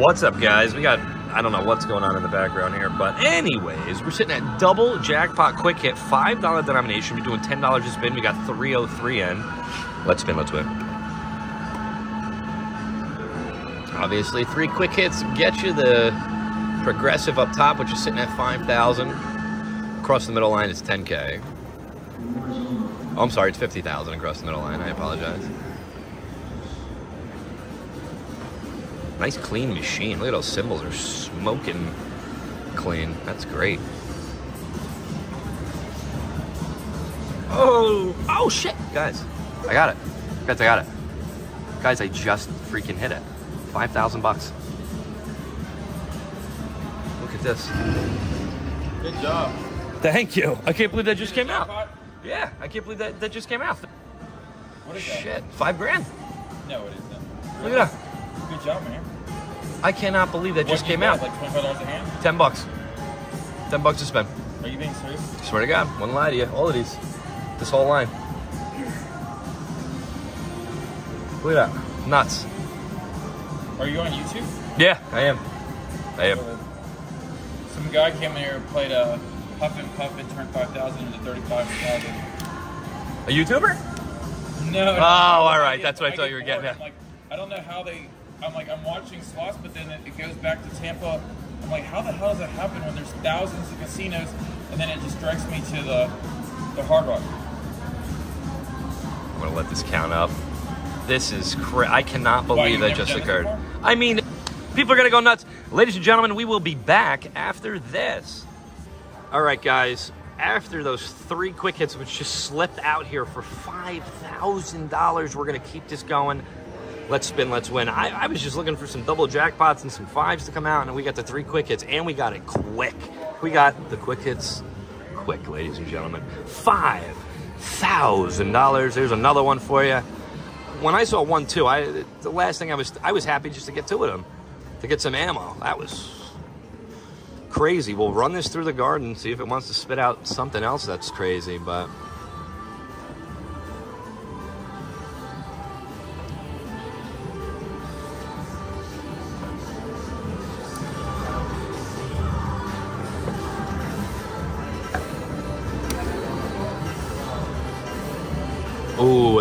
What's up, guys? We got, I don't know what's going on in the background here, but anyways, we're sitting at double jackpot quick hit, $5 denomination. We're doing $10 a spin. We got 303 in. Let's spin, let's win. Obviously, three quick hits get you the progressive up top, which is sitting at 5,000. Across the middle line, it's 10K. Oh, I'm sorry, it's 50,000 across the middle line. I apologize. Nice clean machine. Look at those symbols are smoking clean. That's great. Oh, oh shit, guys. I got it. Guys, I got it. Guys, I just freaking hit it. 5,000 bucks. Look at this. Good job. Thank you. I can't believe that just came out. Yeah, I can't believe that that just came out. What is Shit, five grand. No, it isn't. Look at that. Good job, man. I cannot believe that just What'd you came out. Like twenty-five dollars a hand. Ten bucks. Ten bucks to spend. Are you being serious? Swear to God, wouldn't lie to you. All of these. This whole line. Look at that. Nuts. Are you on YouTube? Yeah, I am. I am. Some guy came in here and played a Huff and Puff and turned five thousand into thirty-five thousand. A YouTuber? No. Oh, all right. That's what I thought you were getting at. Like, I don't know how they. I'm like, I'm watching slots, but then it, it goes back to Tampa. I'm like, how the hell does that happen when there's thousands of casinos, and then it just directs me to the the Hard Rock. I'm gonna let this count up. This is cra- I cannot believe that just occurred. I mean, people are gonna go nuts. Ladies and gentlemen, we will be back after this. All right, guys. After those three quick hits, which just slipped out here for five thousand dollars, we're gonna keep this going. Let's spin, let's win. I, I was just looking for some double jackpots and some fives to come out, and we got the three quick hits, and we got it quick. We got the quick hits quick, ladies and gentlemen. Five thousand dollars. There's another one for you. When I saw one two, I the last thing I was I was happy just to get two of them, to get some ammo. That was crazy. We'll run this through the garden, see if it wants to spit out something else that's crazy, but.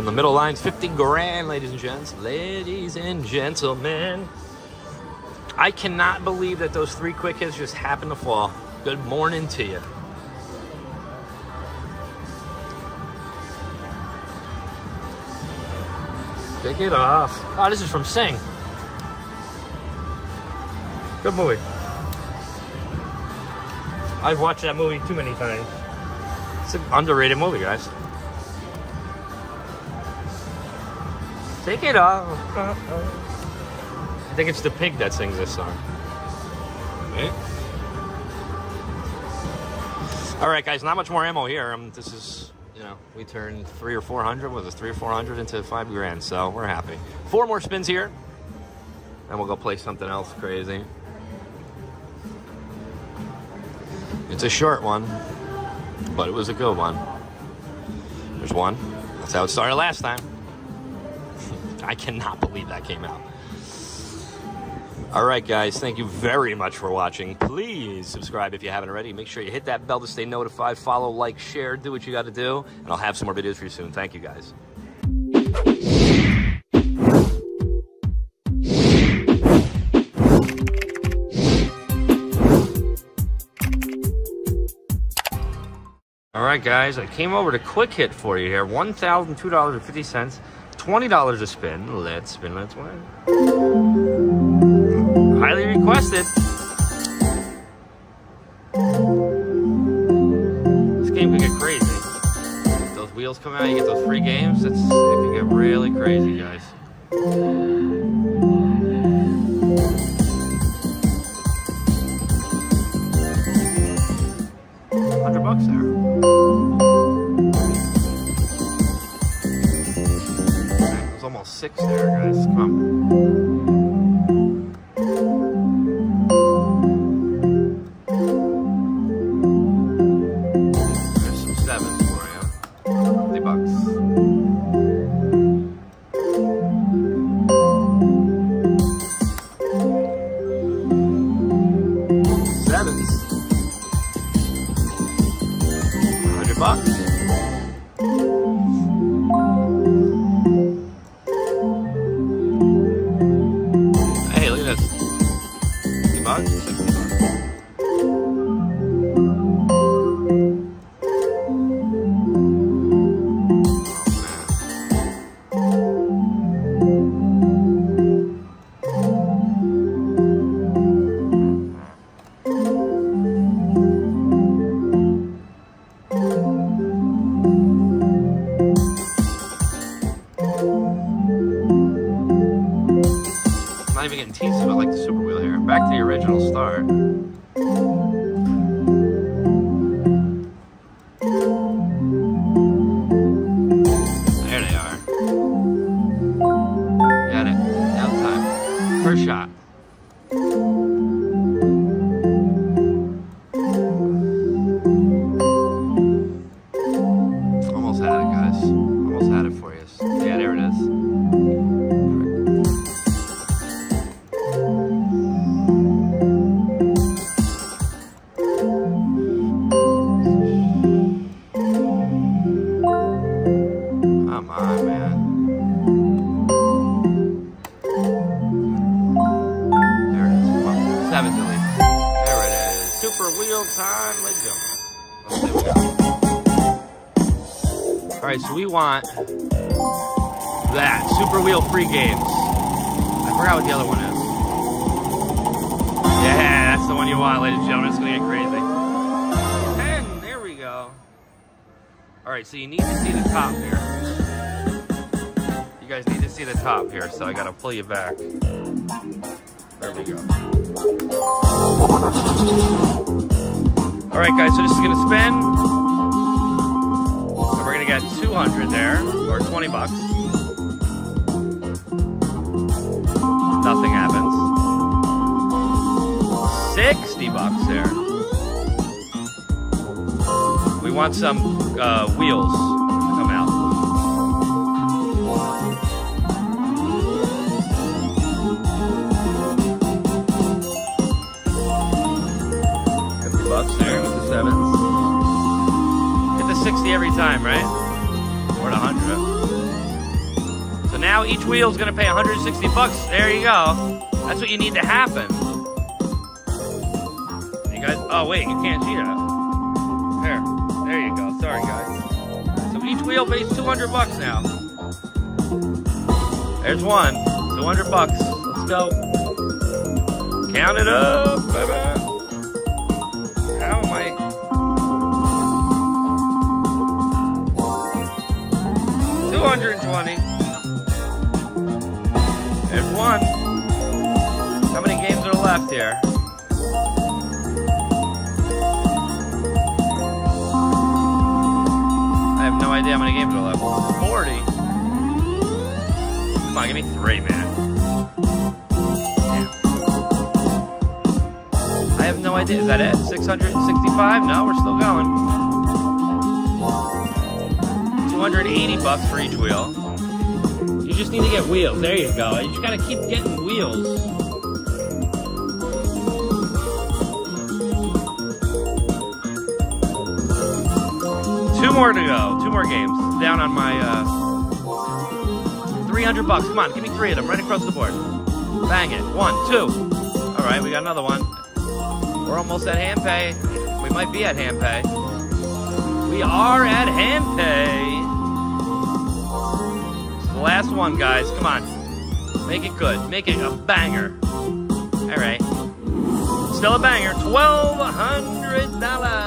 The middle lines, 50 grand, ladies and gents. Ladies and gentlemen. I cannot believe that those three quick hits just happened to fall. Good morning to you. Take it off. Oh, this is from Sing. Good movie. I've watched that movie too many times. It's an underrated movie, guys. Take it off. I think it's the pig that sings this song. Right? All right, guys, not much more ammo here. Um, this is, you know, we turned three or four hundred, was it three or four hundred into five grand, so we're happy. Four more spins here, and we'll go play something else crazy. It's a short one, but it was a good one. There's one. That's how it started last time. I cannot believe that came out. All right, guys, thank you very much for watching. Please subscribe if you haven't already. Make sure you hit that bell to stay notified. Follow, like, share, do what you got to do, and I'll have some more videos for you soon. Thank you, guys. All right, guys, I came over to Quick Hit for you here. $1,002.50, $20 a spin. Let's spin, let's win. Highly requested. This game can get crazy. If those wheels come out, you get those free games. It's, it can get really crazy, guys. Hundred bucks there. Almost six there, guys. Come on. First shot. That Super Wheel free games. I forgot what the other one is. Yeah, that's the one you want, ladies and gentlemen. It's gonna get crazy. And there we go. All right, so you need to see the top here. You guys need to see the top here, so I gotta pull you back. There we go. All right, guys, so this is gonna spin. 200 there, or 20 bucks. Nothing happens. 60 bucks there. We want some uh, wheels to come out. Fifty bucks there with the sevens. Get the 60 every time, right? Each wheel is going to pay 160 bucks. There you go. That's what you need to happen. You guys, oh wait, you can't see that. There, there you go. Sorry guys. So each wheel pays 200 bucks now. There's one, 200 bucks. Let's go. Count it up, am I? Two hundred twenty. On, give me three, man. I have no idea. Is that it? 665? No, we're still going. 280 bucks for each wheel. You just need to get wheels. There you go. You just gotta keep getting wheels. Two more to go. Two more games. Down on my uh 300 bucks. Come on, give me three of them right across the board. Bang it. One, two. All right, we got another one. We're almost at hand pay. We might be at hand pay. We are at hand pay. It's the last one, guys. Come on. Make it good. Make it a banger. All right. Still a banger. $1,200.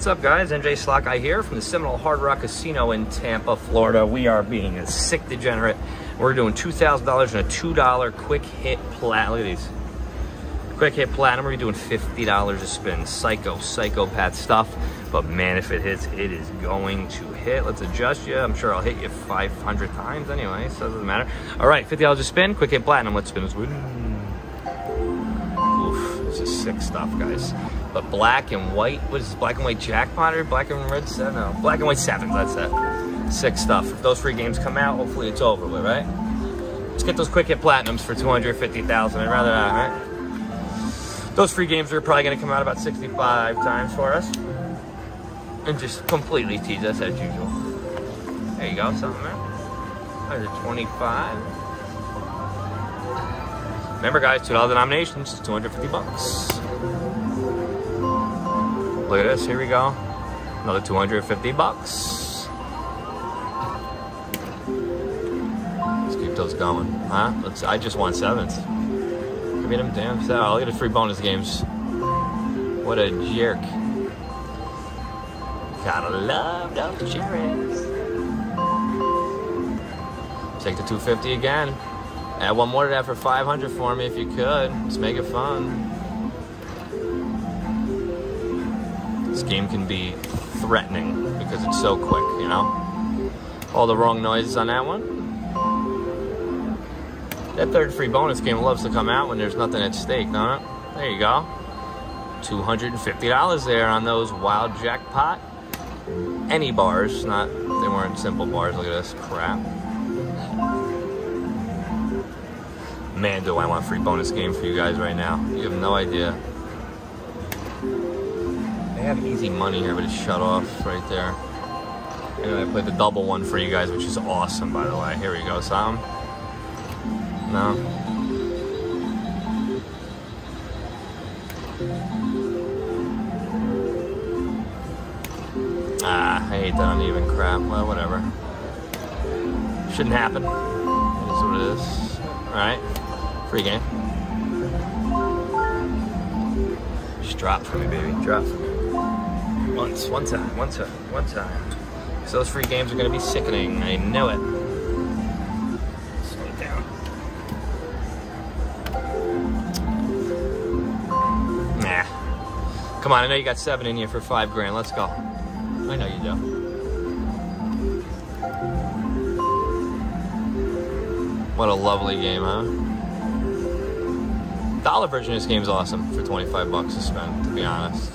What's up, guys? NJ Slot Guy here from the Seminole Hard Rock Casino in Tampa, Florida. We are being a sick degenerate. We're doing $2,000 and a $2 quick hit plat. Look at these. Quick hit platinum. We're doing $50 a spin. Psycho, psychopath stuff. But man, if it hits, it is going to hit. Let's adjust you. I'm sure I'll hit you 500 times anyway, so it doesn't matter. All right, $50 a spin. Quick hit platinum. Let's spin this. Is sick stuff, guys. But black and white, what is black and white jackpot or black and red seven? No, black and white seven, that's it. Sick stuff. If those free games come out, hopefully it's over with, right? Let's get those quick hit platinums for 250000 I'd rather not, right? Those free games are probably going to come out about 65 times for us. And just completely tease us as usual. There you go, something there. 125. Remember guys, $2 denominations, 250 bucks. Look at this, here we go. Another 250 bucks. Let's keep those going, huh? Let's, I just want sevens. Give me them damn look at the free bonus games. What a jerk. Gotta love those cherries. Take the 250 again. Add one more to that for 500 for me if you could. Let's make it fun. This game can be threatening because it's so quick, you know? All the wrong noises on that one. That third free bonus game loves to come out when there's nothing at stake, don't it? There you go. $250 there on those wild jackpot. Any bars, not, they weren't simple bars. Look at this crap. Man, do I want a free bonus game for you guys right now. You have no idea. They have easy money here, but it's shut off right there. And I played the double one for you guys, which is awesome, by the way. Here we go, Sam. No. Ah, I hate that uneven crap. Well, whatever. Shouldn't happen. It is what it is. Alright. Free game. Just drop for me, baby. Drop for me. Once, one time, one time, one time. So those free games are gonna be sickening. I know it. Slow it down. Nah. Come on, I know you got seven in you for five grand. Let's go. I know you do. What a lovely game, huh? Dollar version of this game is awesome for 25 bucks to spend, to be honest.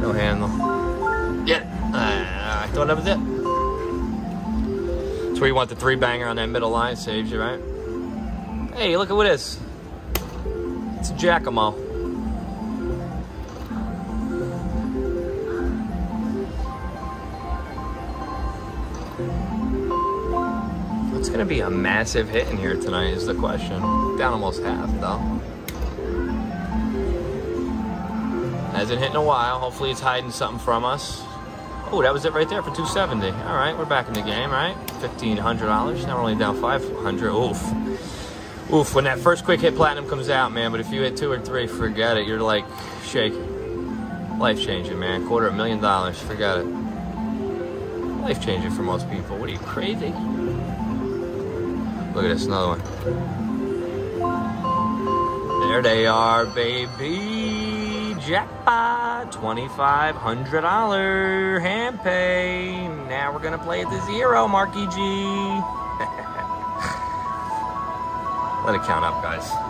No handle. Yeah, uh, I thought that was it. It's where you want the three banger on that middle line, saves you, right? Hey, look at what it is. It's a Giacomo. It's gonna be a massive hit in here tonight is the question. Down almost half though. Hasn't hit in a while. Hopefully it's hiding something from us. Oh, that was it right there for 270. All right, we're back in the game, right? $1,500. Now we're only down 500. Oof. Oof, when that first quick hit platinum comes out, man, but if you hit two or three, forget it. You're like shaking. Life changing, man. Quarter of a million dollars. Forget it. Life changing for most people. What are you, crazy? Look at this, another one. There they are, baby. Jackpot. $2,500 hand pay. Now we're to play at the zero, Marky G. Let it count up, guys.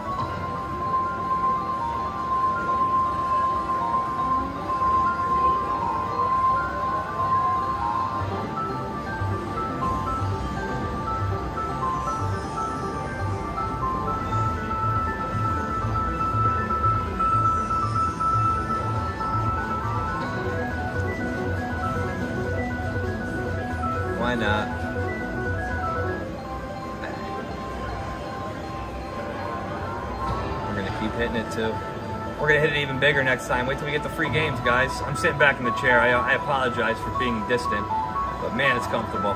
We're gonna keep hitting it too. We're gonna hit it even bigger next time. Wait till we get the free games, guys. I'm sitting back in the chair. I, I apologize for being distant, but man, it's comfortable.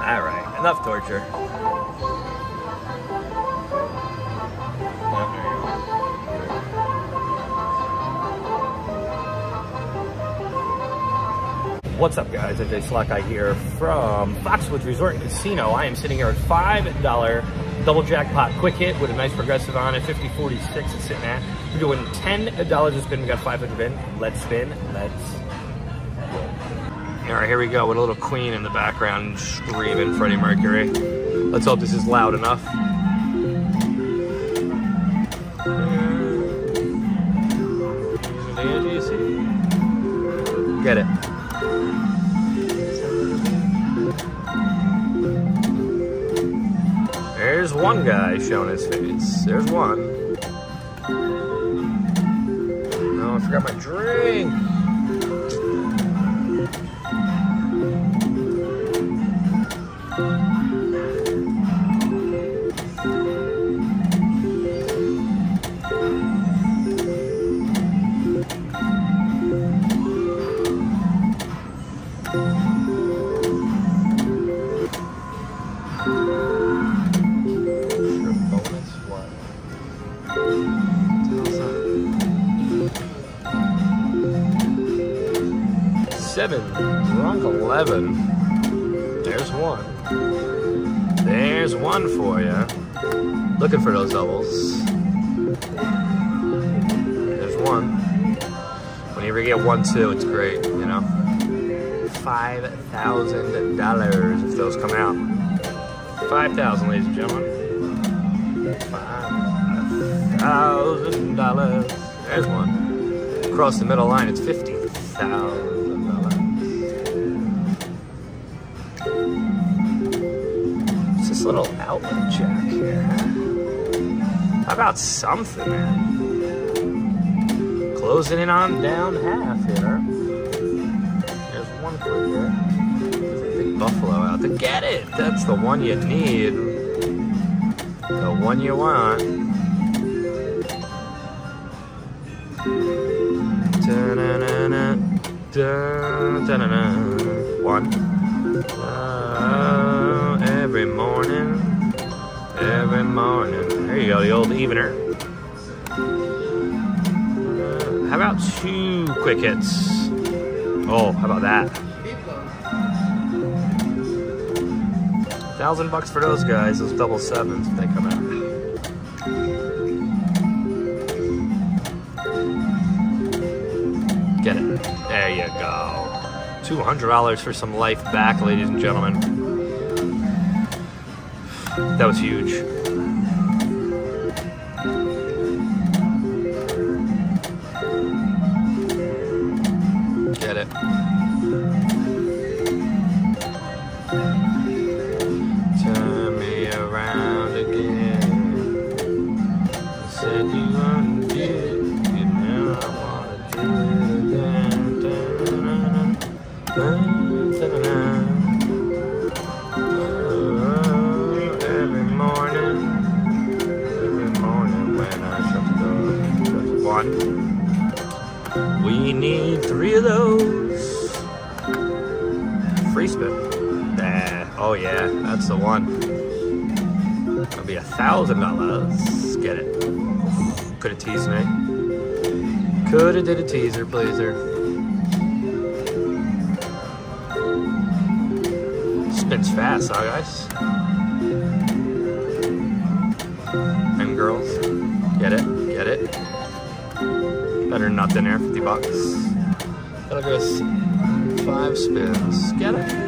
All right, enough torture. What's up, guys? NJ Slot Guy here from Foxwoods Resort and Casino. I am sitting here at $5 double jackpot quick hit with a nice progressive on it. 5046 it's sitting at. We're doing $10 a spin. We got 500 in. Let's spin. Let's roll. All right, here we go with a little queen in the background screaming Freddie Mercury. Let's hope this is loud enough. Get it. Showing his face. There's one. No, I forgot my drink. 5000 ladies and gentlemen. $5,000. There's one. Across the middle line, it's $50,000. It's this little outlet jack here. How about something, man? Closing in on down half here. There's one. Buffalo out there. Get it! That's the one you need. The one you want. Da-na-na-na, da-da-na-na. One. Uh, every morning, every morning. There you go, the old evener. Uh, how about two quick hits? Oh, how about that? Thousand bucks for those guys, those double sevens if they come out. Get it. There you go. $200 for some life back, ladies and gentlemen. That was huge. Teaser, Blazer. Spins fast, huh, guys? And girls, get it, get it. Better than nothing there, 50 bucks. That'll us five spins. Get it?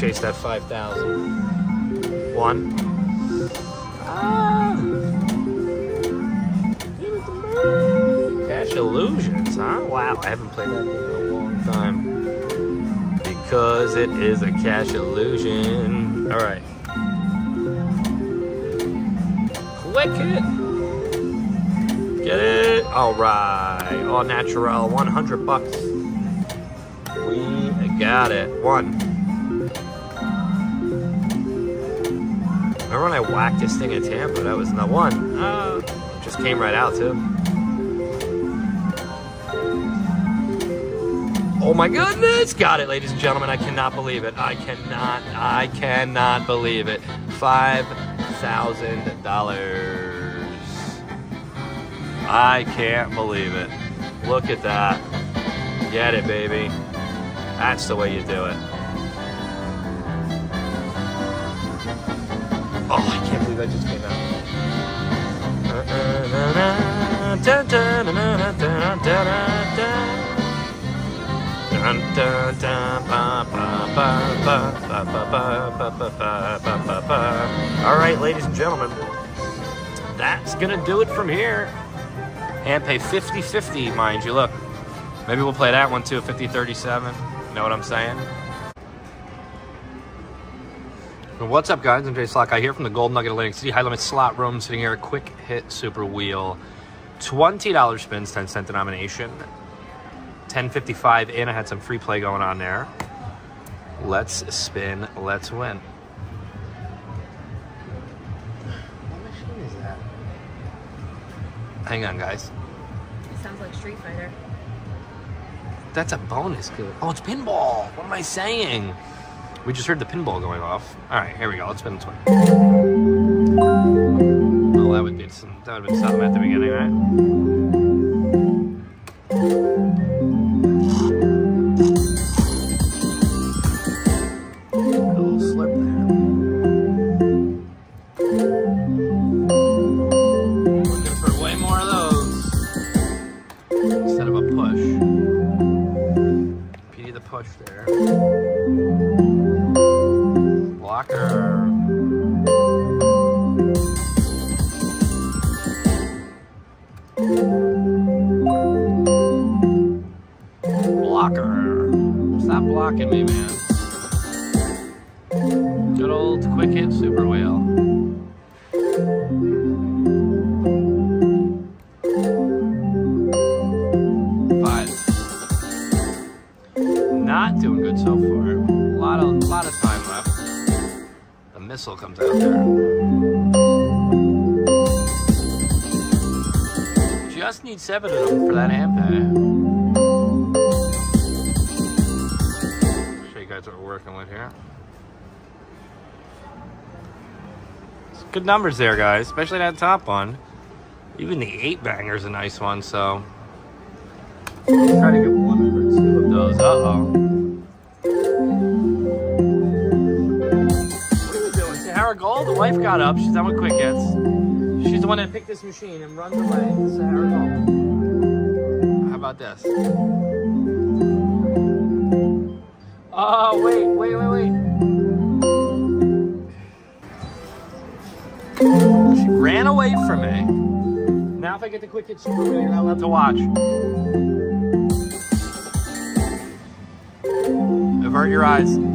chase that five thousand? One. Ah. Cash illusions, huh? Wow, I haven't played that game in a long time. Because it is a cash illusion. All right. Quick it! Get it? All right. All natural. 100 bucks. We got it. One. Remember when I whacked this thing at Tampa? That was the one. Uh, just came right out too. Oh my goodness! Got it, ladies and gentlemen. I cannot believe it. I cannot, I cannot believe it. $5,000. I can't believe it. Look at that. Get it, baby. That's the way you do it. That just came out. All right, ladies and gentlemen, that's gonna do it from here. And pay 50-50, mind you. Look, maybe we'll play that one too, 50-37. Know what I'm saying? What's up, guys? NJ Slot Guy here from the Gold Nugget Atlantic City High Limit Slot Room, sitting here at Quick Hit Super Wheel. $20 spins, 10 cent denomination. 10.55 in. I had some free play going on there. Let's spin. Let's win. What machine is that? Hang on, guys. It sounds like Street Fighter. That's a bonus good. Oh, it's pinball. What am I saying? We just heard the pinball going off. All right, here we go. Let's spin this one. Oh, that would be some. That would been something at the beginning, right? Numbers there, guys, especially that top one. Even the eight banger is a nice one, so try to get one or two of those. Uh oh. What are you doing? Sahara Gold? The wife got up. She's done with quick hits. She's the one that picked this machine and runs away. Sahara Gold. How about this? Quick super wheel, you're not allowed to watch. Avert your eyes.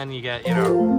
Then you get, you know.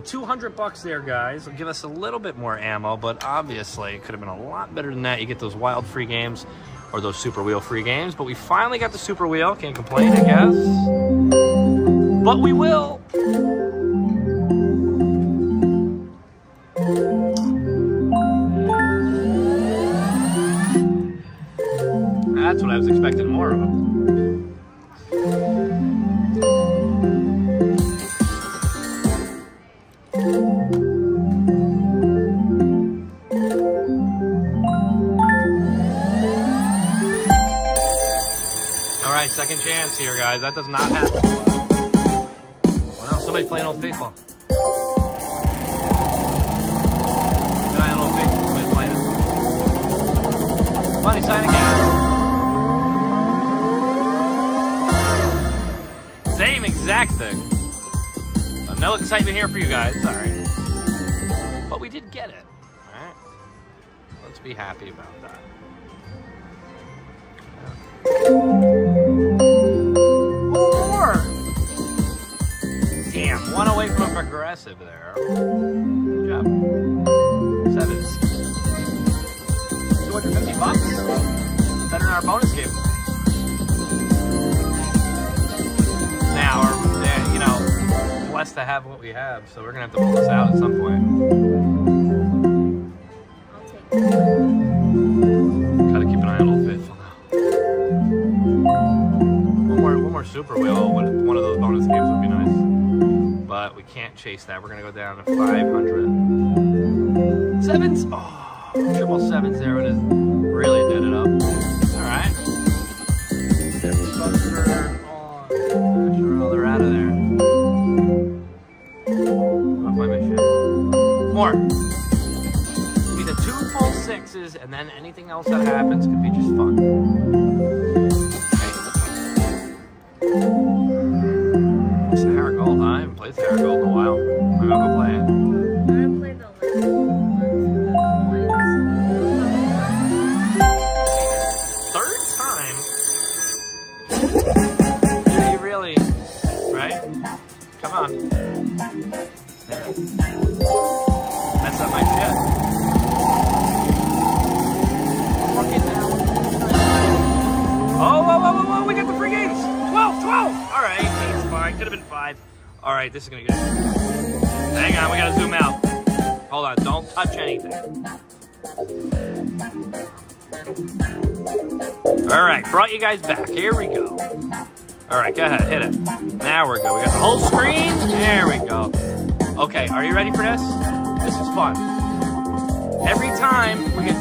So 200 bucks there, guys. Will give us a little bit more ammo, but obviously it could have been a lot better than that. You get those wild free games or those super wheel free games, but we finally got the super wheel. Can't complain, I guess. But we will. That's what I was expecting more of. Second chance here, guys. That does not happen. Well, somebody's playing Old Faithful. Playing Old Faithful. Somebody's playing it. Money sign again. Same exact thing. No excitement here for you guys. Sorry. But we did get it. All right. Let's be happy about that. Four. One away from a progressive there. Good job. Sevens. 250 bucks. Better than our bonus game. Now, you know, blessed to have what we have, so we're gonna have to pull this out at some point. Gotta keep an eye on Old Faithful now. One more, one more super wheel. One of those bonus games would be nice. But we can't chase that. We're gonna go down to 500. Sevens. Oh, triple sevens there. It is really did it up. All right. Bucks on. Oh, they're out of there. My shit. More. Be the two full sixes, and then anything else that happens could be just fun. Sahara Gold, I haven't played Sahara Gold in a while. All right, this is gonna get. Hang on, we gotta zoom out. Hold on, don't touch anything. All right, brought you guys back. Here we go. All right, go ahead, hit it. Now we're good. We got the whole screen. There we go. Okay, are you ready for this? This is fun. Every time we get,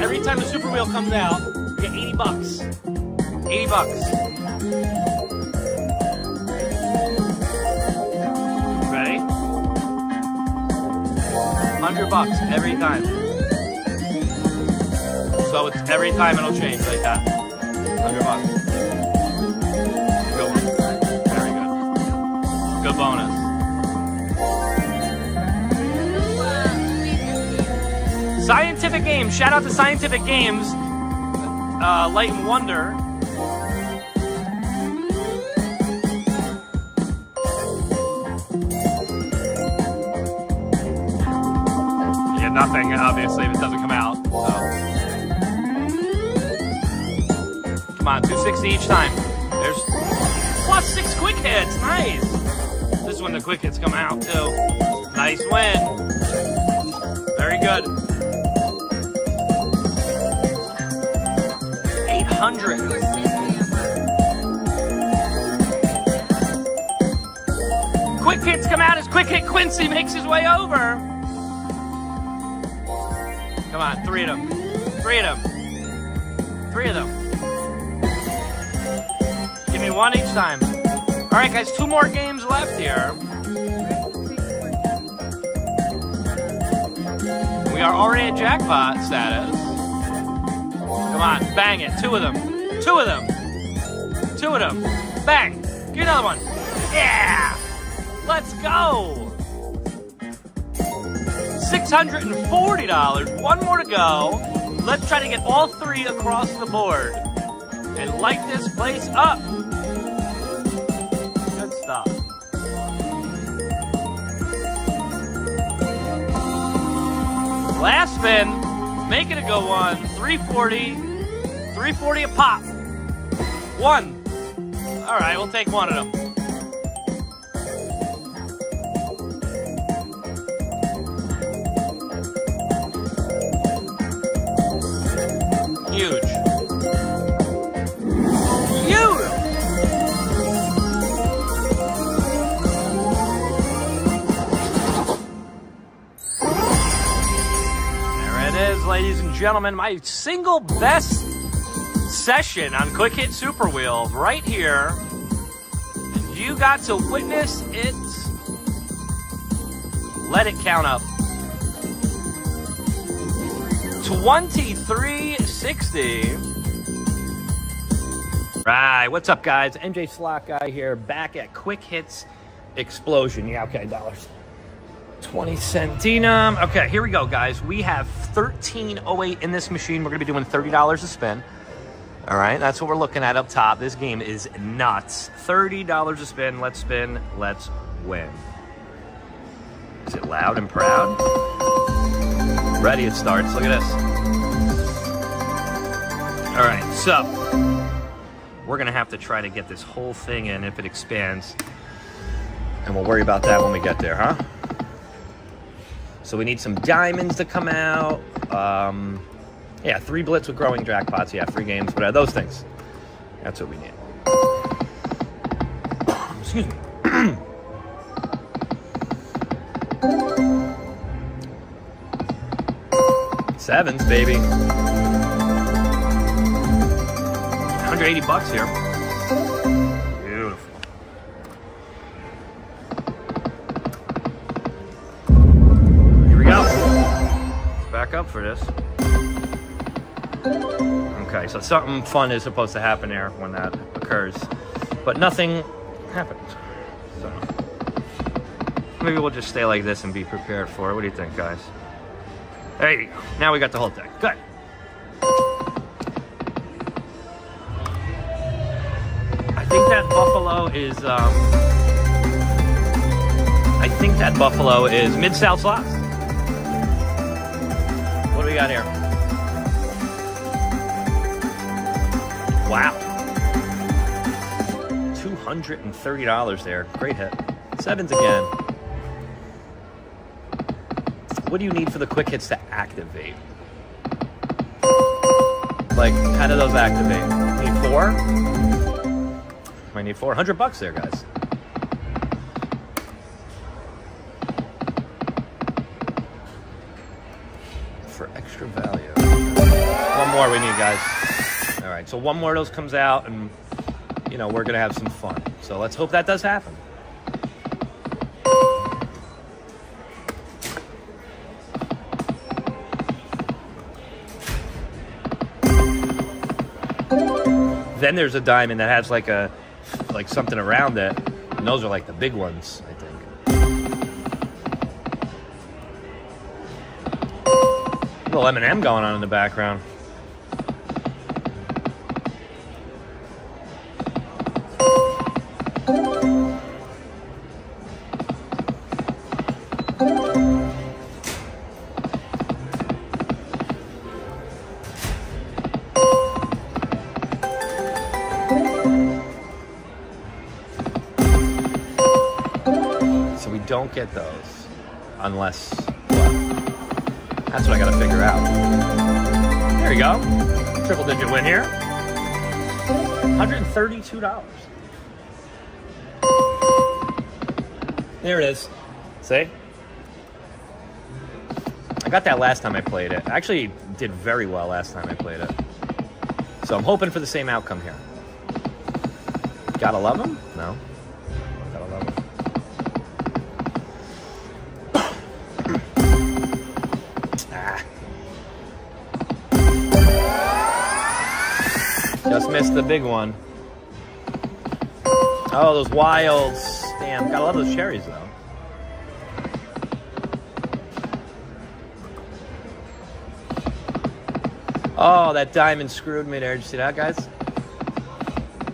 every time the super wheel comes out, we get 80 bucks. 80 bucks. 100 bucks every time. So it's every time it'll change like that. 100 bucks. Good one. Very good. Good bonus. Scientific Games. Shout out to Scientific Games. Uh, Light and Wonder. Nothing, obviously, if it doesn't come out. So. Come on, 260 each time. There's plus six quick hits. Nice. This is when the quick hits come out, too. Nice win. Very good. 800. Quick hits come out as quick hit Quincy makes his way over. Come on, three of them. Three of them. Three of them. Give me one each time. All right, guys, two more games left here. We are already at jackpot status. Come on, bang it. Two of them. Two of them. Two of them. Bang. Give me another one. Yeah. Let's go. $640. One more to go. Let's try to get all three across the board and light this place up. Good stuff. Last spin, making it a go one. 340, 340 a pop. One. All right, we'll take one of them. Gentlemen. My single best session on Quick Hit Super Wheel right here. And you got to witness it. Let it count up. 2360. Right, what's up, guys? NJ Slot Guy here, back at Quick Hits Explosion. Yeah, okay, dollars. 20 cent denom. Okay, here we go, guys. We have 1308 in this machine. We're to be doing $30 a spin. All right, that's what we're looking at up top. This game is nuts. $30 a spin. Let's spin. Let's win. Is it loud and proud? Ready, it starts. Look at this. All right, so we're to have to try to get this whole thing in if it expands. And we'll worry about that when we get there, huh? So we need some diamonds to come out. Um, yeah, three blitz with growing jackpots. Yeah, free games, but those things. That's what we need. Excuse me. Sevens, baby. 180 bucks here. Up for this. Okay, so something fun is supposed to happen there when that occurs, but nothing happens. So maybe we'll just stay like this and be prepared for it. What do you think, guys? There you go. Now we got the whole deck. Good. I think that buffalo is. Um, I think that buffalo is mid south slots. We got here? Wow. $230 there. Great hit. Sevens again. What do you need for the quick hits to activate? Like, how do those activate? Need four? Might need 400 bucks there, guys. We need, guys. All right, so one more of those comes out, and you know we're gonna have some fun. So let's hope that does happen. Then there's a diamond that has like a like something around it, and those are like the big ones, I think. Little M&M going on in the background. Get those unless what? That's what I gotta figure out. There you go. Triple digit win here. $132. There it is. See? I got that last time I played it. I actually did very well last time I played it. So I'm hoping for the same outcome here. Gotta love him? No. The big one. Oh, those wilds. Damn, gotta love those cherries though. Oh, that diamond screwed me there. Did you see that, guys?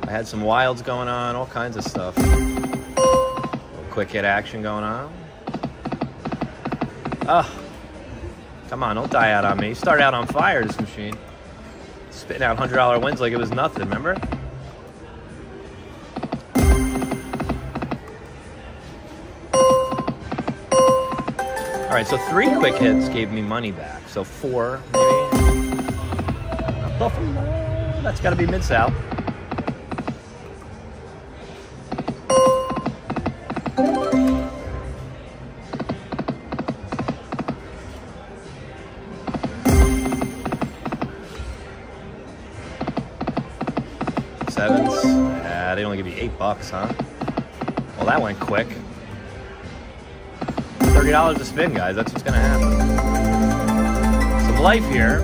I had some wilds going on, all kinds of stuff. quick hit action going on. Oh, come on, don't die out on me. Start out on fire, this machine. Spitting out $100 wins like it was nothing, remember? All right, so three quick hits gave me money back. So four, maybe. Buffalo. That's got to be mid Sevens. They only give you eight bucks, huh? Well, that went quick. Thirty dollars to spin, guys. That's what's gonna happen. Some life here.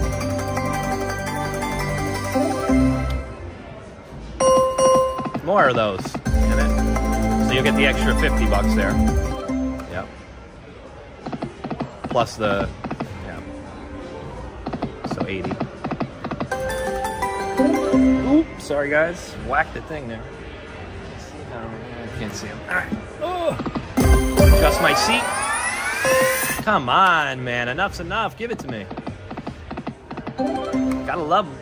More of those. Damn it. So you'll get the extra 50 bucks there. Yep. Plus the. Yeah. So 80. Sorry guys. Whacked the thing there. I can't see him. Alright. Oh. Adjust my seat. Come on, man. Enough's enough. Give it to me. Gotta love him.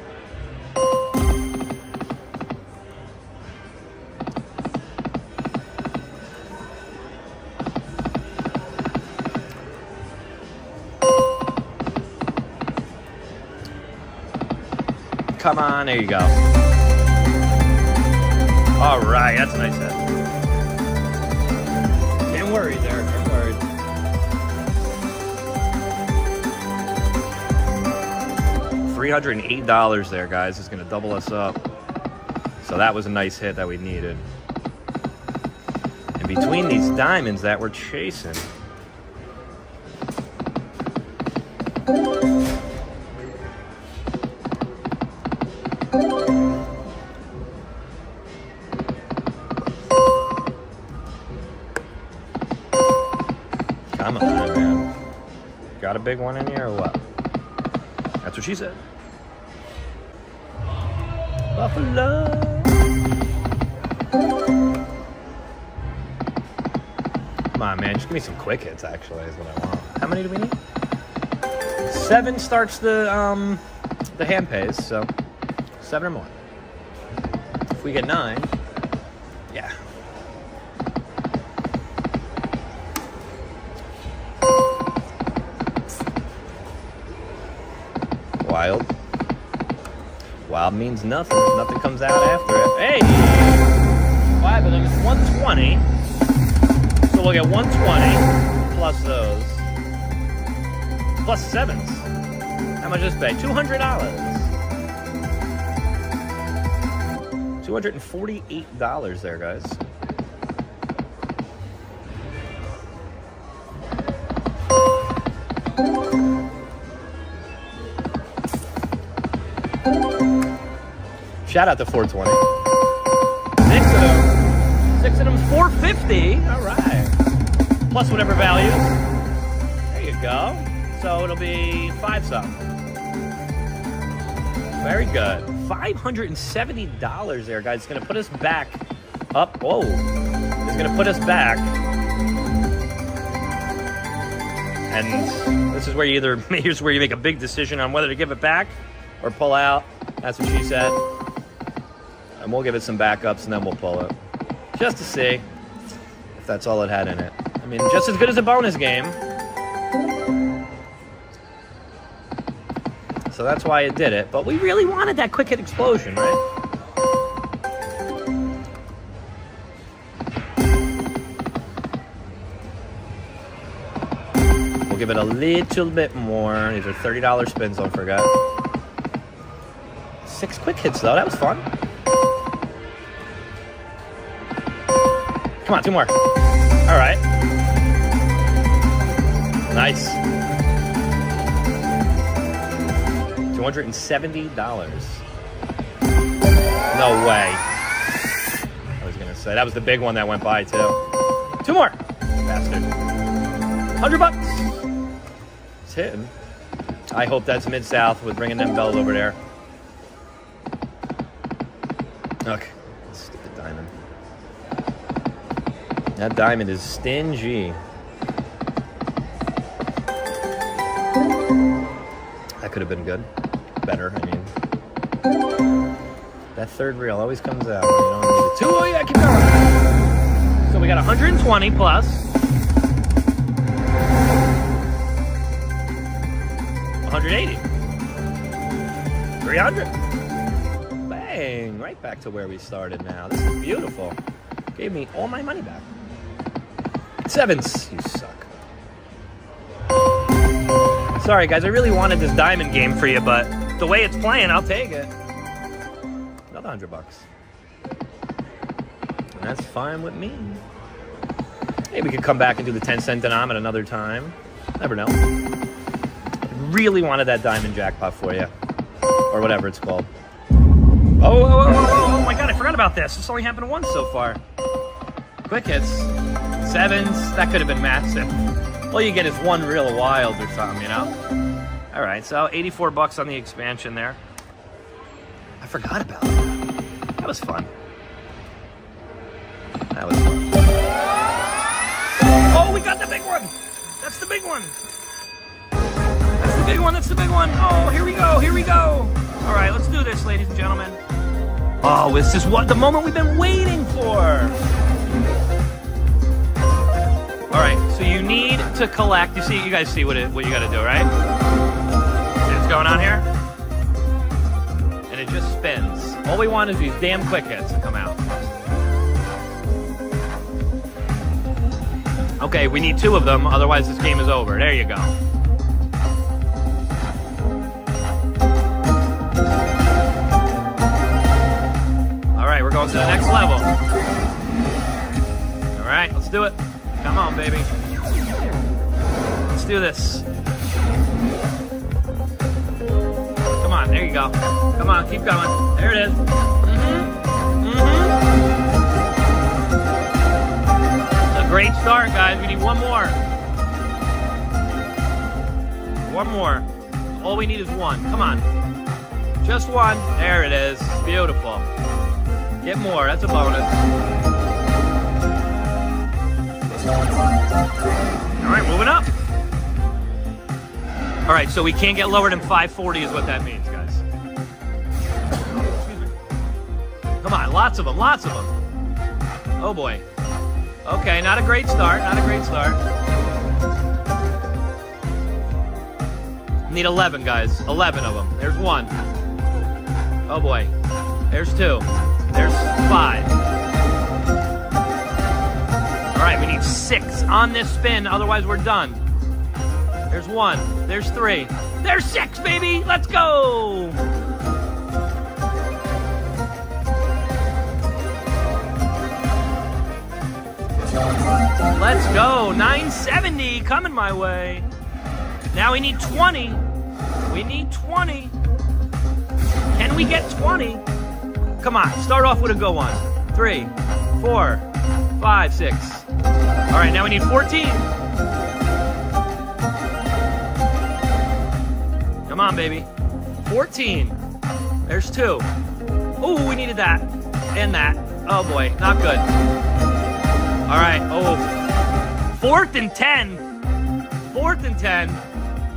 Come on, there you go. All right, that's a nice hit. Can't worry there. Can't worry. Three hundred and eight dollars there, guys. Is going to double us up. So that was a nice hit that we needed. And between these diamonds that we're chasing. Big one in here or what? That's what she said. Buffalo. Come on, man. Just give me some quick hits, actually, is what I want. How many do we need? Seven starts the um the hand pays, so seven or more. If we get nine, yeah. Wild. Wild means nothing. Nothing comes out after it. Hey! Of them 120. So we'll get 120 plus those. Plus sevens. How much does this pay? $200. $248 there, guys. Shout out to 420. Six of them. Six of them, 450. All right. Plus whatever value. There you go. So it'll be five something. Very good. $570 there, guys. It's going to put us back up. Whoa. It's going to put us back. And this is where you either, here's where you make a big decision on whether to give it back or pull out. That's what she said. And we'll give it some backups and then we'll pull it. Just to see if that's all it had in it. I mean, just as good as a bonus game. So that's why it did it. But we really wanted that quick hit explosion, right? We'll give it a little bit more. These are $30 spins, don't forget. Six quick hits, though. That was fun. Come on, two more. All right. Nice. $270. No way. I was going to say. That was the big one that went by, too. Two more. Bastard. 100 bucks. It's hitting. I hope that's Mid South with bringing them bells over there. Okay. That diamond is stingy. That could have been good. Better, I mean. That third reel always comes out. Two, oh yeah, keep going. So we got 120 plus. 180. 300. Bang! Right back to where we started now. This is beautiful. Gave me all my money back. Sevens. You suck. Sorry, guys. I really wanted this diamond game for you, but the way it's playing, I'll take it. Another hundred bucks. And that's fine with me. Maybe we could come back and do the 10 cent denom at another time. Never know. Really wanted that diamond jackpot for you. Or whatever it's called. Oh, oh, oh, oh, oh, oh, oh my god, I forgot about this. This only happened once so far. Quick hits. Sevens. That could have been massive. All you get is one reel wild or something, you know? All right, so 84 bucks on the expansion there. I forgot about that. That was fun. That was fun. Oh, we got the big one. That's the big one. That's the big one. That's the big one. Oh, here we go. Here we go. All right, let's do this, ladies and gentlemen. Oh, this is what the moment we've been waiting for. All right, so you need to collect. You see, you guys see what it, what you got to do, right? See what's going on here? And it just spins. All we want is these damn quick hits to come out. Okay, we need two of them, otherwise this game is over. There you go. All right, we're going to the next level. All right, let's do it. Come on, baby. Let's do this. Come on, there you go. Come on, keep going. There it is. Mm-hmm. Mm-hmm. A great start, guys. We need one more. One more. All we need is one. Come on. Just one. There it is. Beautiful. Get more. That's a bonus. All right, moving up. All right, so we can't get lower than 540 is what that means, guys. Come on, lots of them, lots of them. Oh boy. Okay, not a great start, not a great start. Need 11, guys. 11 of them. There's one. Oh boy. There's two. There's five. Right, we need six on this spin, otherwise we're done. There's one. There's three. There's six, baby. Let's go. Let's go. 970 coming my way. Now we need 20. We need 20. Can we get 20? Come on, start off with a go one. Three, four, five, six. All right, now we need 14. Come on, baby. 14. There's two. Oh, we needed that. And that. Oh boy, not good. All right, oh. Fourth and 10. Fourth and 10.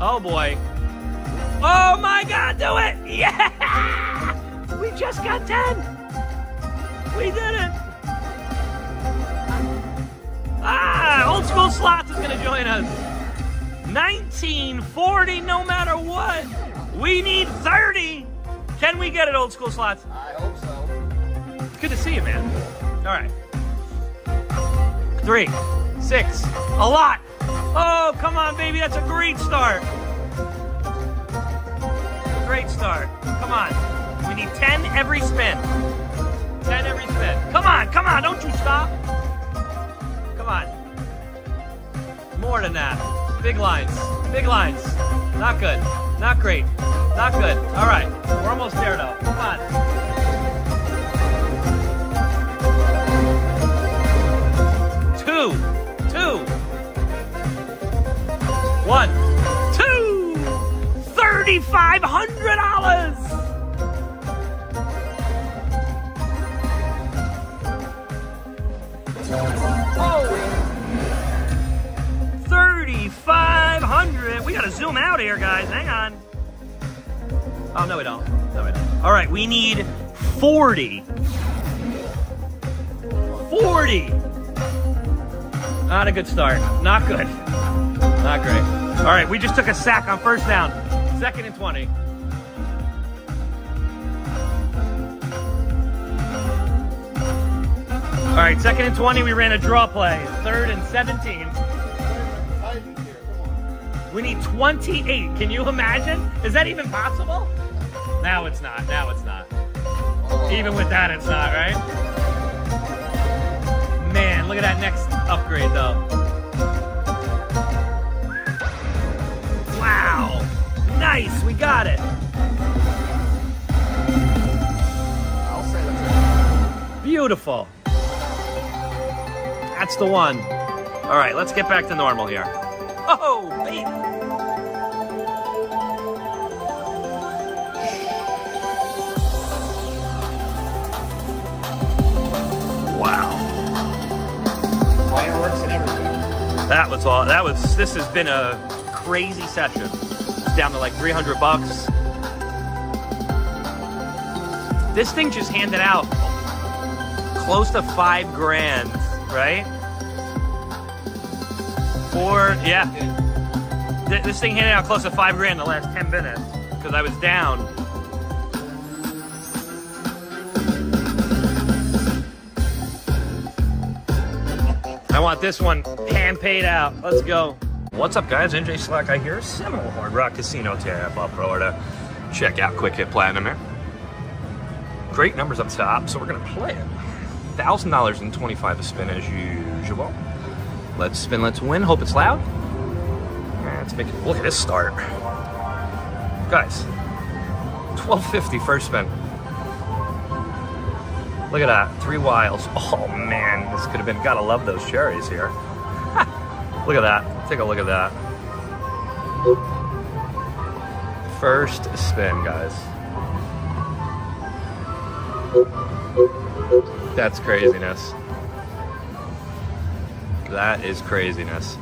Oh boy. Oh my god, do it! Yeah! We just got 10. We did it. School slots is gonna join us. 1940 no matter what. We need 30. Can we get it, old school slots? I hope so. Good to see you, man. All right. Three, six, a lot. Oh, come on, baby. That's a great start. Great start. Come on. We need 10 every spin. 10 every spin. Come on, come on. Don't you stop. Come on. More than that. Big lines. Big lines. Not good. Not great. Not good. All right. We're almost there, though. Come on. Two. Two. One. Two. Thirty-five hundred dollars. Thirty-five hundred. We gotta zoom out here, guys. Hang on. Oh no, we don't. No, we don't. All right, we need forty. Forty. Not a good start. Not good. Not great. All right, we just took a sack on first down. Second and 20. All right, second and 20, we ran a draw play. Third and 17. We need 28. Can you imagine? Is that even possible? Now it's not. Now it's not. Even with that, it's not, right? Man, look at that next upgrade, though. Wow. Nice. We got it. I'll say that's Beautiful. That's the one. All right, let's get back to normal here. Oh, baby. That was all. That was. This has been a crazy session. Down to like 300 bucks. This thing just handed out close to five grand, right? Or yeah, Th- this thing handed out close to five grand in the last 10 minutes because I was down. I want this one paid out. Let's go. What's up, guys? NJ Slack. I hear Seminole Hard Rock Casino, Tampa, Florida. Check out Quick Hit Platinum here. Great numbers up top, so we're gonna play it. Thousand dollars and twenty-five a spin as usual. Let's spin, let's win. Hope it's loud. Let's make it. Look at this start, guys. 1250 first spin. Look at that, three wilds. Oh man, this could have been. Gotta love those cherries here. Look at that. Take a look at that. First spin, guys. That's craziness. That is craziness.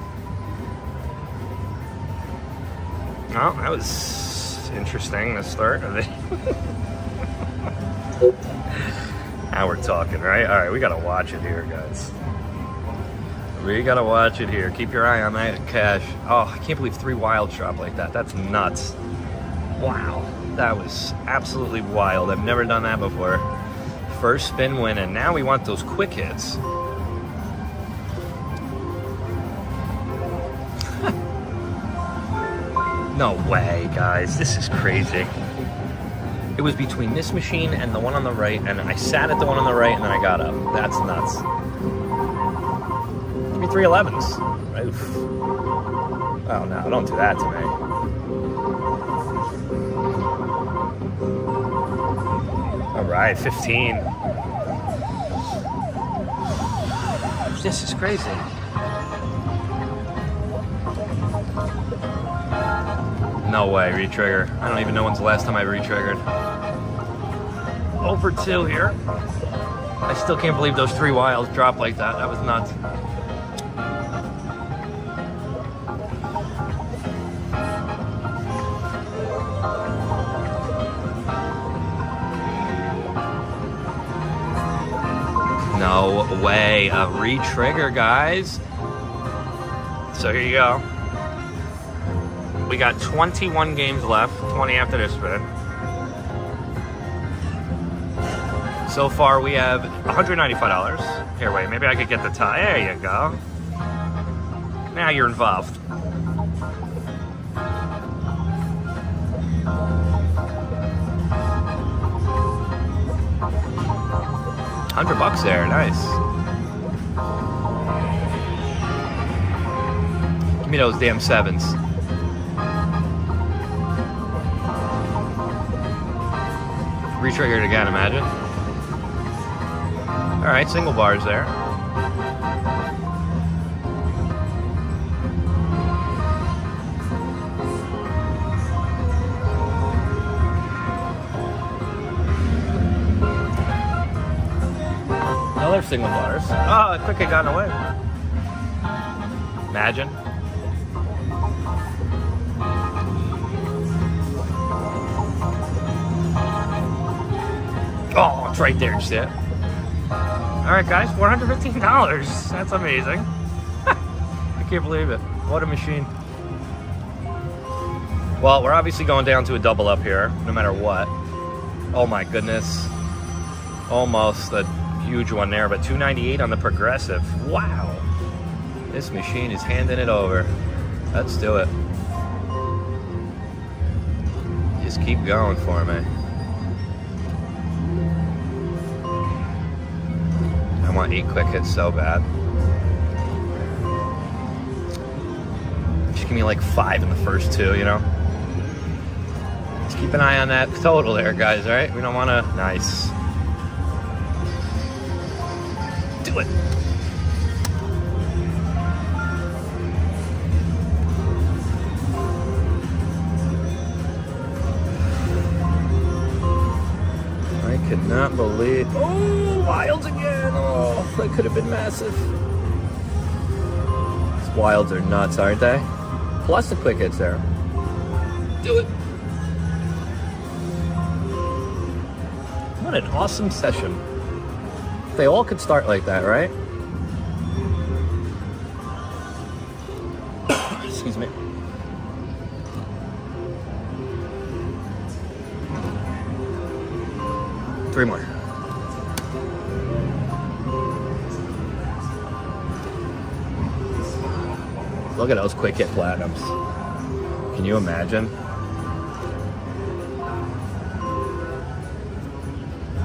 Oh, that was interesting, the start of it. now we're talking, right? All right, we gotta watch it here, guys. We gotta watch it here. Keep your eye on that cash. Oh, I can't believe three wild drop like that. That's nuts. Wow, that was absolutely wild. I've never done that before. First spin win, and now we want those quick hits. no way, guys. This is crazy. It was between this machine and the one on the right, and I sat at the one on the right, and then I got up. That's nuts. Give me three 11s. Oof. Oh no, don't do that to me. All right, 15. This is crazy. No way, retrigger. I don't even know when's the last time I retriggered. Over two here. I still can't believe those three wilds dropped like that. That was nuts. A re-trigger, guys. So here you go. We got 21 games left, 20 after this spin. So far, we have $195. Here, wait, maybe I could get the tie. There you go. Now you're involved. Hundred bucks there, nice. Me those damn sevens. Retriggered again, imagine. All right, single bars there. Another single bars. Oh, quick hit got away. Imagine. It's right there, see? All right, guys, $415. That's amazing. I can't believe it. What a machine. Well, we're obviously going down to a double up here, no matter what. Oh my goodness. Almost a huge one there, but 298 on the progressive. Wow. This machine is handing it over. Let's do it. Just keep going for me. Want eight quick hits so bad. Just give me like five in the first two, you know? Just keep an eye on that total there, guys, all right? We don't want to... Nice. Do it. I could not believe. Oh, Wild again! That could have been massive. These wilds are nuts, aren't they? Plus the quick hits there. Do it. What an awesome session. They all could start like that, right? Look at those quick hit platinums. Can you imagine?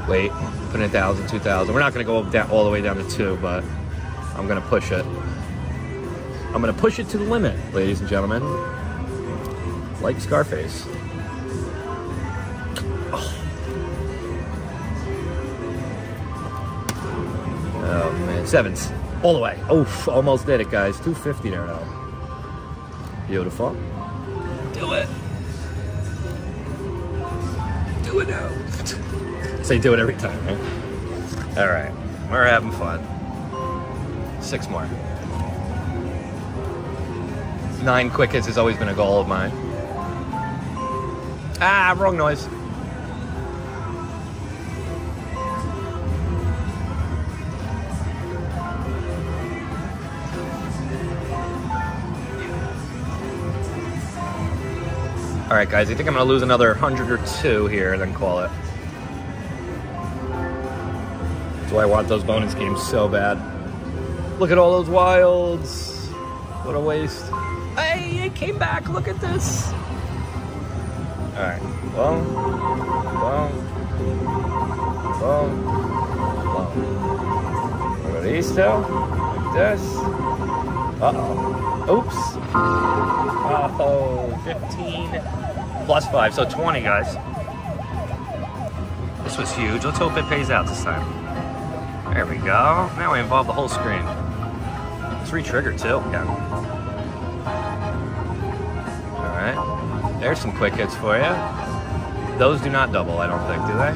Wait, put in a thousand, two thousand. We're not gonna go all the way down to two, but I'm gonna push it. I'm gonna push it to the limit, ladies and gentlemen. Like Scarface. Oh man, sevens. All the way. Oof, almost did it, guys. 250 there now. Beautiful. Do it. Do it now. Say do it every time, right? All right. We're having fun. Six more. Nine quick hits has always been a goal of mine. Ah, wrong noise. Right, guys, I think I'm gonna lose another hundred or two here and then call it. That's why I want those bonus games so bad. Look at all those wilds. What a waste. Hey, it came back. Look at this. All right. Well, well, well, well. What are these two? Like this. Uh-oh. Oops. Oh, 15 plus 5, so 20, guys. This was huge. Let's hope it pays out this time. There we go. Now we involve the whole screen. Let's re-trigger too. Yeah. All right. There's some quick hits for you. Those do not double, I don't think, do they?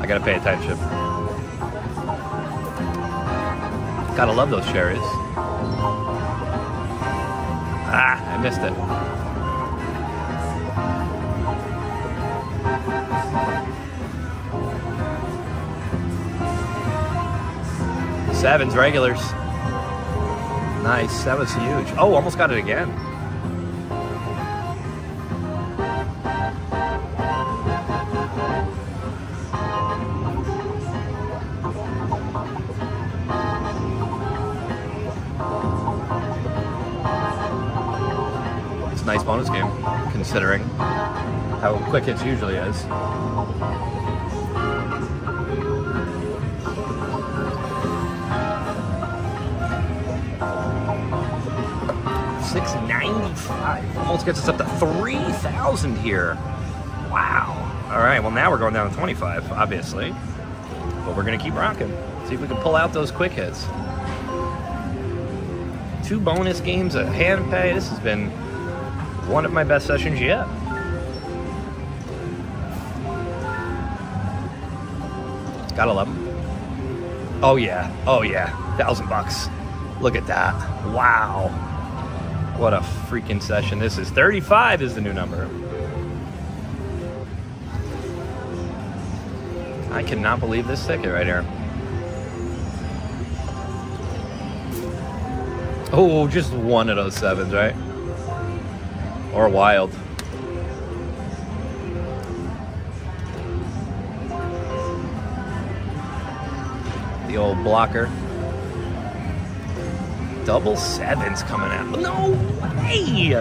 I gotta pay attention. Gotta love those cherries. Ah, I missed it. sevens regulars. Nice, that was huge. Oh, almost got it again. It's a nice bonus game, considering how quick it usually is. 5. Almost gets us up to 3,000 here. Wow. All right, well, now we're going down to 25, obviously. But we're going to keep rocking. See if we can pull out those quick hits. Two bonus games a hand pay. This has been one of my best sessions yet. Gotta love them. Oh, yeah. Oh, yeah. Thousand bucks. Look at that. Wow. What a freaking session this is. 35 is the new number. I cannot believe this ticket right here. Oh, just one of those sevens, right? Or wild. The old blocker. Double sevens coming out. No way!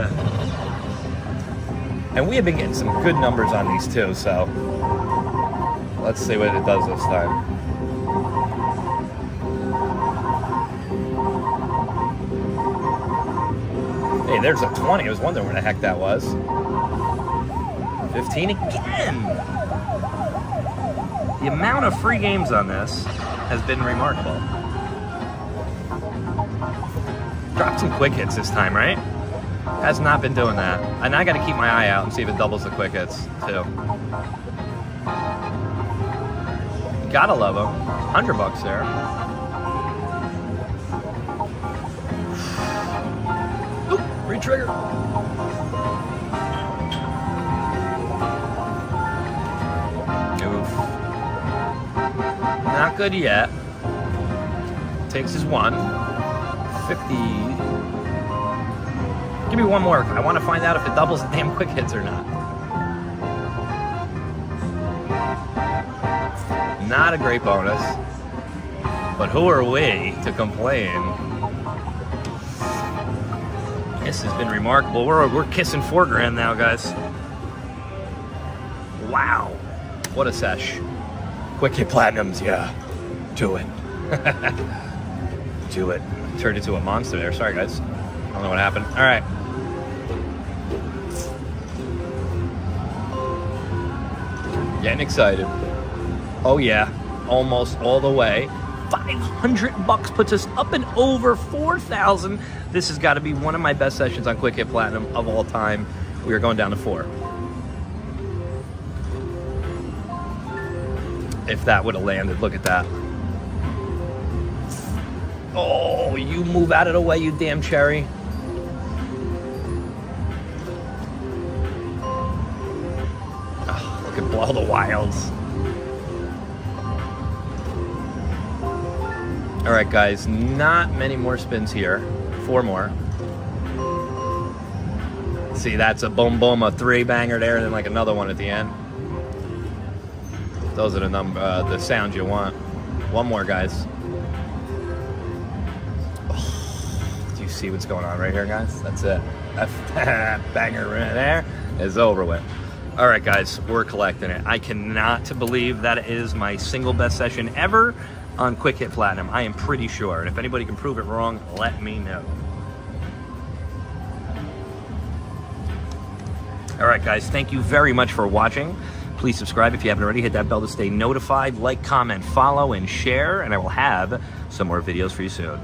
And we have been getting some good numbers on these too, so let's see what it does this time. Hey, there's a 20. I was wondering where the heck that was. 15 again. The amount of free games on this has been remarkable. Dropped some quick hits this time, right? Has not been doing that. And I got to keep my eye out and see if it doubles the quick hits, too. Gotta love them. 100 bucks there. Oop, re-trigger. Oof. Not good yet. Takes his one. 50. Give me one more. I want to find out if it doubles the damn quick hits or not. Not a great bonus. But who are we to complain? This has been remarkable. We're, we're kissing four grand now, guys. Wow. What a sesh. Quick hit platinums, yeah. Do it. Do it. Turned into a monster there. Sorry, guys. I don't know what happened. All right. Getting excited. Oh yeah, almost all the way. 500 bucks puts us up and over 4,000. This has got to be one of my best sessions on Quick Hit Platinum of all time. We are going down to four. If that would have landed, look at that. Oh, you move out of the way, you damn cherry. Wilds. All right, guys, not many more spins here. Four more. See, that's a boom boom, a three banger there, and then like another one at the end. Those are the number, uh, the sounds you want. One more, guys. Oh, do you see what's going on right here, guys? That's it. That banger right there is over with. All right, guys, we're collecting it. I cannot believe that is my single best session ever on Quick Hit Platinum. I am pretty sure. And if anybody can prove it wrong, let me know. All right, guys, thank you very much for watching. Please subscribe if you haven't already. Hit that bell to stay notified. Like, comment, follow, and share. And I will have some more videos for you soon.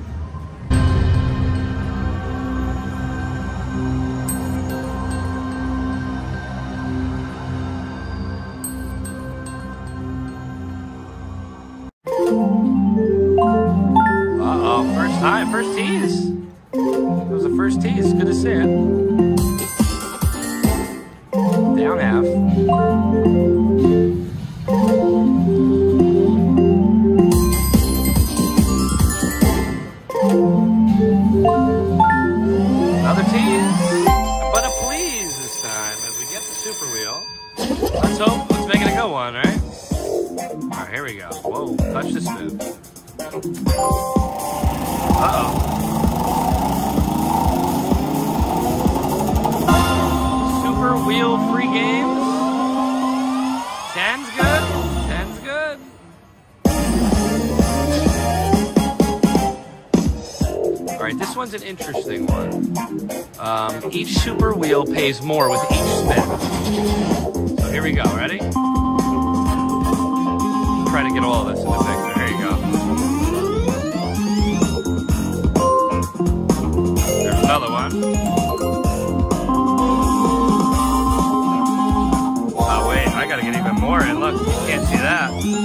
Uh-oh, first first tease. It was the first tease. Good to see it. Down half. Pays more with each spin. So here we go. Ready? Try to get all of this in the picture. Here you go. There's another one. Oh wait, I gotta get even more in. Look, you can't see that.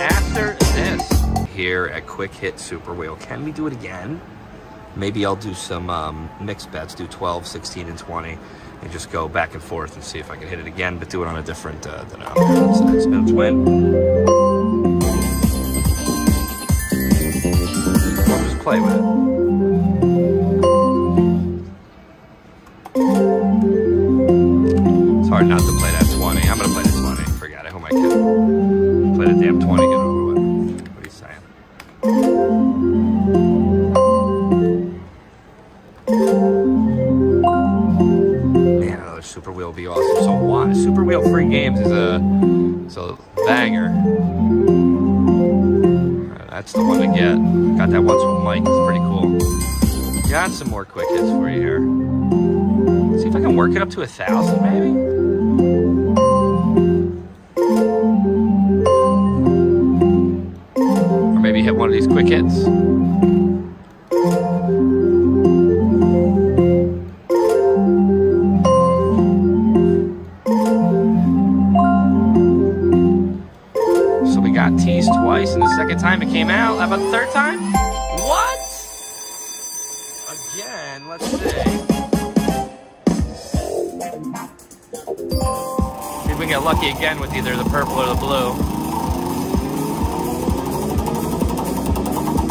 After this here at Quick Hit Super Wheel. Can we do it again? Maybe I'll do some um, mixed bets, do 12, 16, and 20, and just go back and forth and see if I can hit it again, but do it on a different uh, denominator. Spin twin. We'll just play with it. Games is a is a banger. Uh, That's the one to get. Got that once from Mike. It's pretty cool. Got some more quick hits for you here. See if I can work it up to a thousand, maybe. Or maybe hit one of these quick hits. About the third time? What? Again, let's see. See if we can get lucky again with either the purple or the blue.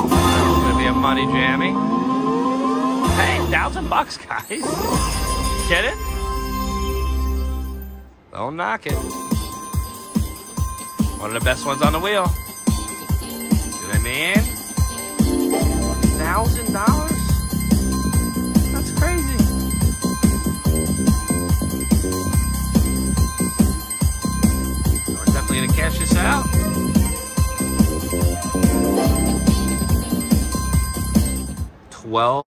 It's gonna be a money jammy. Hey, thousand bucks, guys. Get it? Don't knock it. One of the best ones on the wheel. Mean? Thousand dollars? That's crazy. We're definitely gonna cash this out. Twelve.